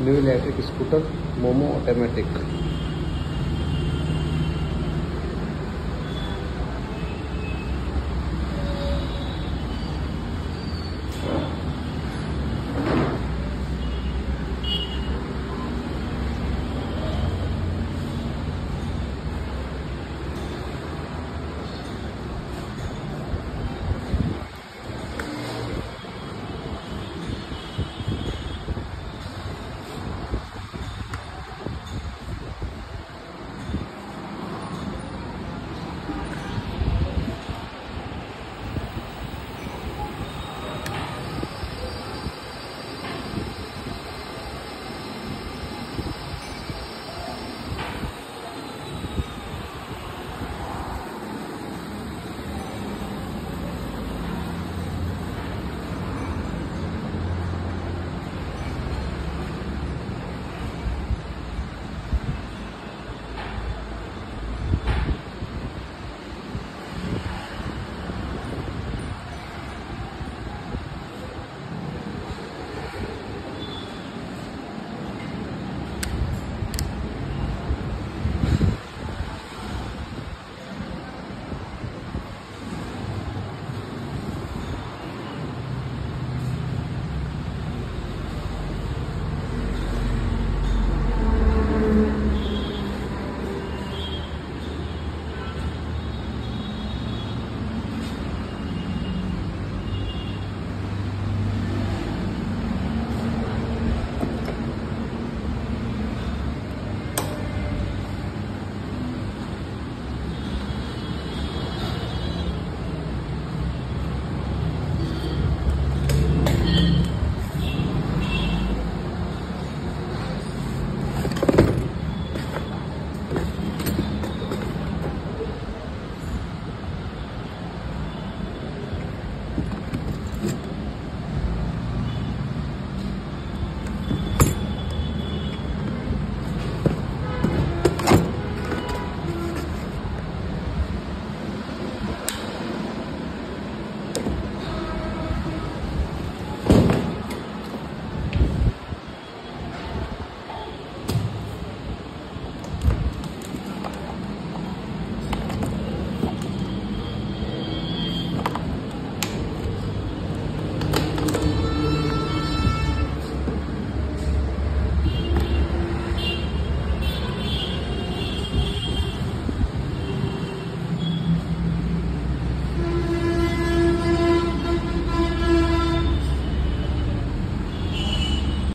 new electric scooter मोमो automatic